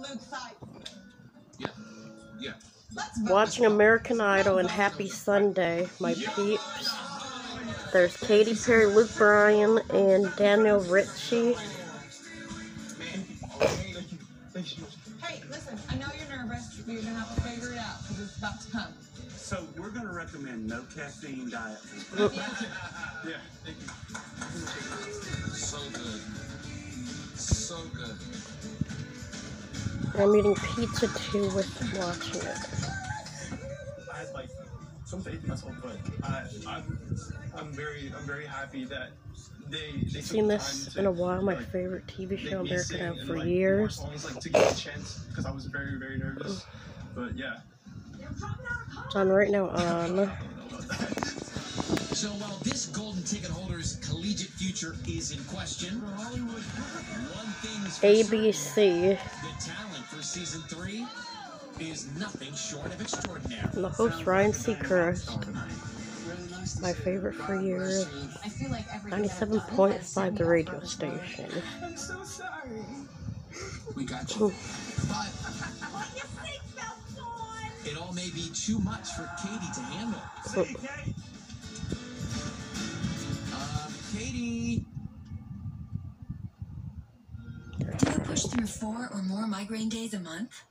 Luke side. Yeah. Yeah. Watching American Idol and Happy Sunday, my peeps. There's Katy Perry, Luke Bryan, and Lionel Richie. Hey, listen, I know you're nervous, but you're gonna have to figure it out because it's about to come. So we're gonna recommend no caffeine diet. Mm. Yeah. Thank I'm eating pizza too with watching it. I had like some faith in myself, but I, I'm, I'm very, I'm very happy that they they Seen this in a while. My like, favorite TV show, me American Idol, for like, years. Songs, like to get a chance because I was very, very nervous. But yeah, It's on right now on So while this golden ticket holder's collegiate future is in question, one thing's for ABC. Season three is nothing short of extraordinary. And the host, Ryan Seacrest. My favorite for years. I feel like every 97.5 the radio station. I'm so sorry. We got you. But it all may be too much for Katie to handle. Push through four or more migraine days a month?